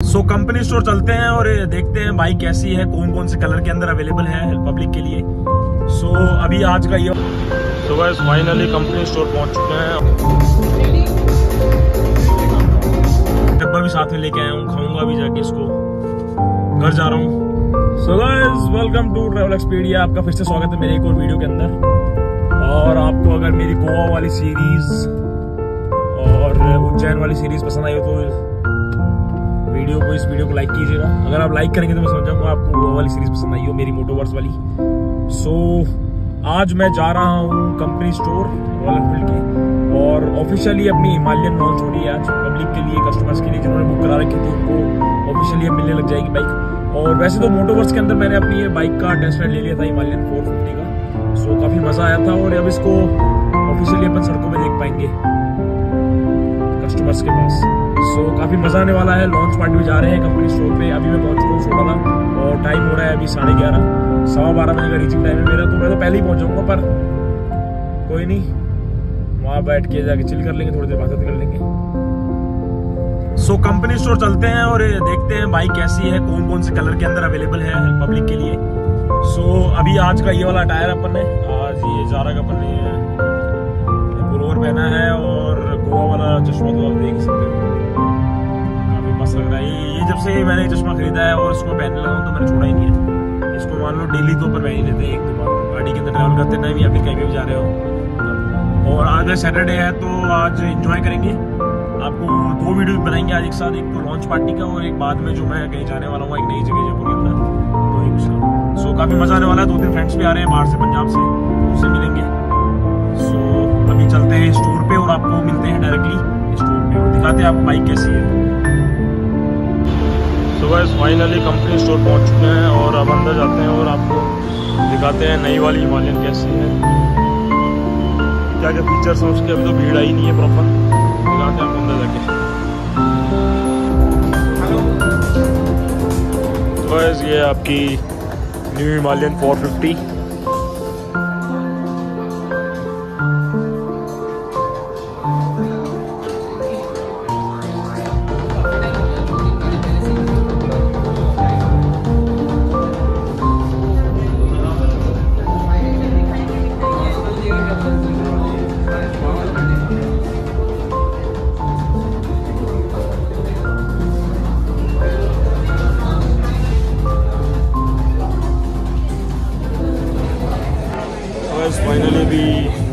So company store चलते हैं और देखते हैं बाइक कैसी है कौन कौन से कलर के अंदर अवेलेबल है पब्लिक के लिए। सो so, अभी आज का ये तो बस फाइनली कंपनी स्टोर पहुँच चुके हैं। डब्बा भी साथ में लेके आया हूँ खाऊँगा भी जाके इसको। घर जा रहा हूँ। So guys welcome to Travel Expedia आपका फिर से स्वागत है मेरे एक और वीडियो के अंदर। और आपको अगर मेरी गोवा वाली सीरीज़ और उज्जैन वाली सीरीज़ पसंद आई हो तो वीडियो को इस वीडियो को लाइक कीजिएगा। अगर आप लाइक करेंगे तो मैं समझ आपको वो वाली सीरीज़ पसंद आई हो मेरी मोटोवर्स वाली। सो so, आज मैं जा रहा हूँ कंपनी स्टोर रॉयल एनफील्ड की। और ऑफिशियली अपनी हिमालयन लॉन्च हो रही है आज पब्लिक के लिए कस्टमर्स के लिए जिन्होंने बुक करा रखी थी उनको ऑफिशियली मिलने लग जाएगी बाइक और वैसे तो मोटोवर्स के अंदर मैंने अपनी ये बाइक का टेस्ट राइड ले लिया था हिमालयन फोर फिफ्टी का। सो so, काफ़ी मज़ा आया था और अब इसको ऑफिशियली अपन सड़कों में देख पाएँगे कस्टमर्स के पास। सो so, काफ़ी मज़ा आने वाला है। लॉन्च पार्टी में जा रहे हैं कंपनी स्टोर पे। अभी मैं पहुँच चुका हूँ और टाइम हो रहा है अभी साढ़े ग्यारह। सवा बारह बजे का रीचिंग टाइम है मेरा तो मैं तो पहले ही पहुँच पर कोई नहीं। वहाँ बैठ के जाके चिल कर लेंगे थोड़ी देर बात कर लेंगे। सो so, कंपनी स्टोर चलते हैं और देखते हैं बाइक कैसी है कौन कौन से कलर के अंदर अवेलेबल है पब्लिक के लिए। सो so, अभी आज का ये वाला टायर अपन ने आज ये जारा का अपन ने पहना है और गोवा वाला चश्मा तो आप देख सकते हैं। जब से मैंने चश्मा खरीदा है और इसको पहनने लगा तो मैंने छोड़ा ही नहीं है। इसको मान लो डेली तो ऊपर पहन ही लेते हैं, एक दो बार। गाड़ी के अंदर ट्रैवल करते टाइम या फिर कहीं भी जा रहे हो। और आज सैटरडे है तो आज इंजॉय करेंगे। आपको दो वीडियो बनाएँगे आज एक साथ, एक तो लॉन्च पार्टी का और एक बाद में जो मैं कहीं जाने वाला हूँ, एक नई जगह जयपुर के अंदर। तो एक सो काफ़ी मज़ा आने वाला है। दो तीन फ्रेंड्स भी आ रहे हैं बाहर से, पंजाब से उनसे मिलेंगे। सो अभी चलते हैं स्टोर पे और आपको मिलते हैं डायरेक्टली स्टोर पे। और दिखाते हैं आपको बाइक कैसी है। सो बस फाइनली कंपनी स्टोर पहुँच चुके हैं और अब अंदर जाते हैं और आपको दिखाते हैं नई वाली हिमालयन कैसी है। क्या क्या फीचर्स हैं उसके? अभी तो भीड़ आई नहीं है प्रॉपर दिखाते हैं अंदर जाके। तो ये आपकी न्यू हिमालयन 450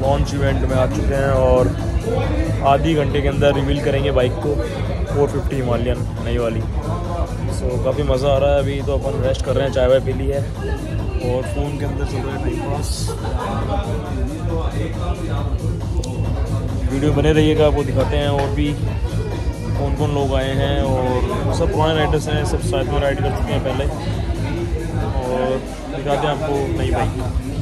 लॉन्च इवेंट में आ चुके हैं और आधी घंटे के अंदर रिवील करेंगे बाइक को। 450 फिफ्टी हिमालयन नई वाली। सो so, काफ़ी मज़ा आ रहा है अभी तो अपन रेस्ट कर रहे हैं चाय वाय पी ली है। और फ़ोन के अंदर चल रहा है पास वीडियो बने रहिएगा आपको दिखाते हैं और भी कौन कौन लोग आए हैं और सब पुराने राइडर्स हैं सब साथ में राइड कर चुके हैं पहले। और दिखाते हैं आपको नई bike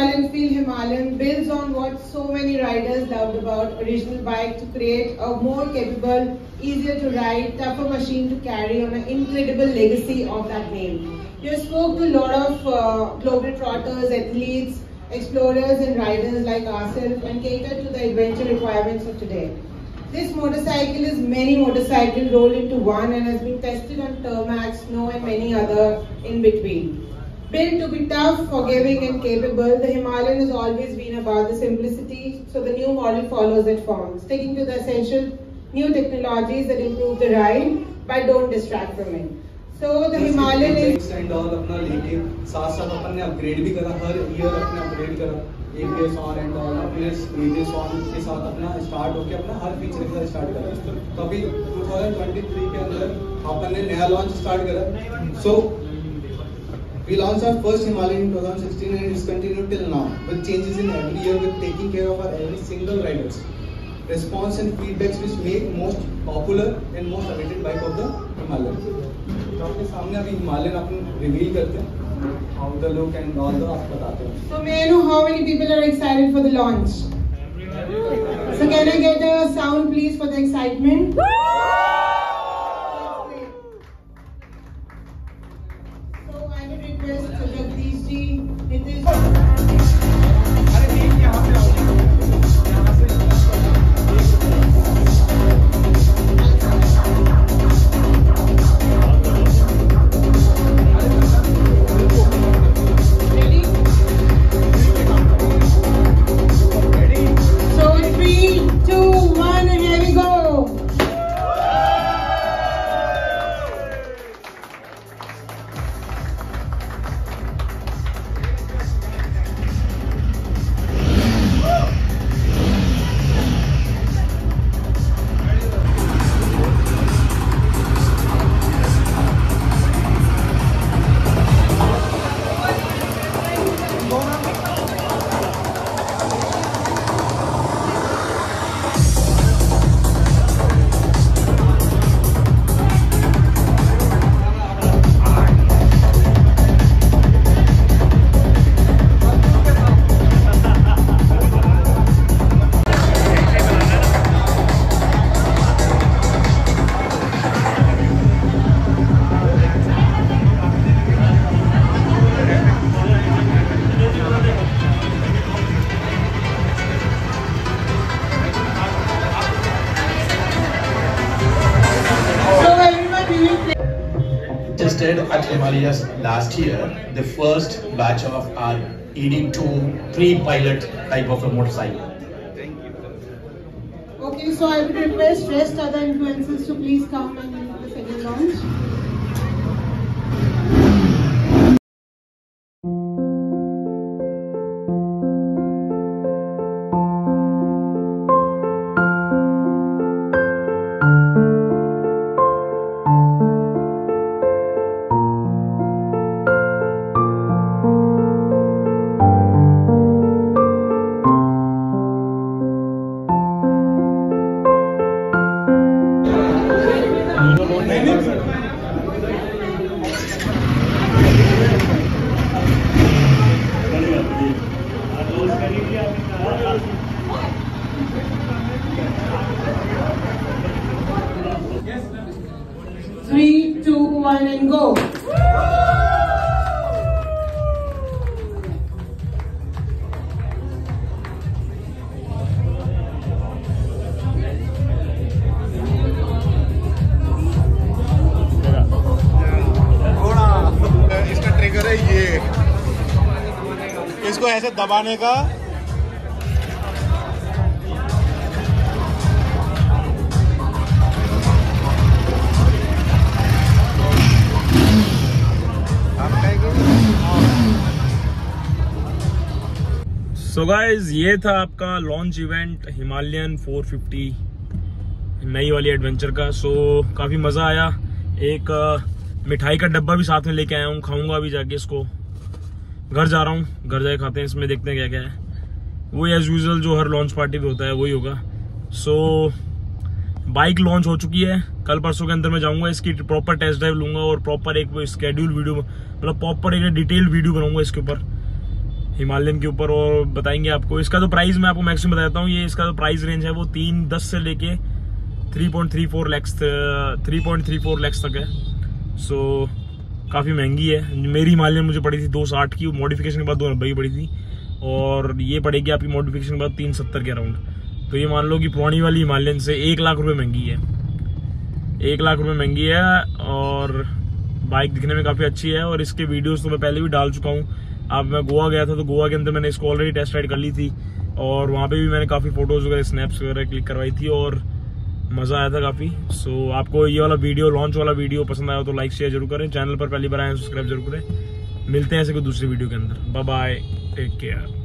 Royal Himalayan builds on what so many riders loved about original bike to create a more capable, easier to ride, tougher machine to carry on an incredible legacy of that name. You spoke to a lot of uh, global trotters, athletes, explorers and riders like ourselves and catered to the adventure requirements of today. This motorcycle is many motorcycles rolled into one and has been tested on tarmac, snow and many other in between. Built to be tough, forgiving and capable, the Himalayan has always been about the simplicity, so the new model follows that form, sticking to the essential new technologies that improve the ride, but don't distract from it. So the Himalayan is... and all अपना लेके साथ साथ अपन ने upgrade भी करा हर year अपने upgrade करा एक बेस ऑन एंड ऑल अपने बेस ऑन के साथ अपना स्टार्ट होके अपना हर फीचर के साथ स्टार्ट करा तो अभी 2023 के अंदर अपन ने नया लॉन्च स्टार्ट करा सो so, We launched our first Himalayan in 2016 and it's continued till now with changes in every year with taking care of our every single riders. Response and feedbacks which make most popular and most awaited bike of the Himalayan. तो आपके सामने अभी Himalayan अपन reveal करते हैं how the look and all the आप बताते हैं So may I know how many people are excited for the launch? So can I get a sound please for It is tested at Himalayas last year the first batch of our ED2 pre-pilot type of a motorcycle. Okay, so I would request rest other influencers to please come and do the second launch. Three, two, one, and go. इसका ऐसे दबाने का so guys ये था आपका launch event Himalayan 450 नई वाली adventure का। सो so, काफ़ी मज़ा आया। एक मिठाई का डब्बा भी साथ में लेके आया हूँ खाऊँगा अभी जाके इसको। घर जा रहा हूँ घर जाके खाते हैं इसमें देखते हैं क्या क्या है। वो एज यूजल जो हर लॉन्च पार्टी पे होता है वही होगा। सो so, बाइक लॉन्च हो चुकी है। कल परसों के अंदर मैं जाऊँगा इसकी प्रॉपर टेस्ट ड्राइव लूँगा और प्रॉपर एक स्केड्यूल वीडियो मतलब प्रॉपर एक डिटेल्ड वीडियो बनाऊँगा इसके ऊपर। हिमालयन के ऊपर और बताएँगे आपको। इसका तो प्राइस मैं आपको मैक्सिमम बता देता हूँ ये इसका जो प्राइस रेंज है वो तीन दस से लेके three point three four lakhs three point three four lakhs तक है। सो so, काफ़ी महँगी है। मेरी हिमालयन मुझे पड़ी थी दो साठ की मॉडिफिकेशन के बाद दो नब्बे की पड़ी थी। और ये पड़ेगी आपकी मॉडिफिकेशन के बाद तीन सत्तर के अराउंड तो ये मान लो कि पुरानी वाली हिमालयन से एक लाख रुपये महँगी है। एक लाख रुपये महँगी है और बाइक दिखने में काफ़ी अच्छी है। और इसके वीडियोस तो मैं पहले भी डाल चुका हूँ। अब मैं गोवा गया था तो गोवा के अंदर मैंने इसको ऑलरेडी टेस्ट राइड कर ली थी और वहाँ पे भी मैंने काफ़ी फ़ोटोज़ वगैरह स्नैप्स वगैरह क्लिक करवाई थी और मज़ा आया था काफ़ी। सो so, आपको ये वाला वीडियो लॉन्च वाला वीडियो पसंद आया तो लाइक शेयर ज़रूर करें। चैनल पर पहली बार आए सब्सक्राइब ज़रूर करें। मिलते हैं ऐसे कोई दूसरी वीडियो के अंदर। Bye bye take care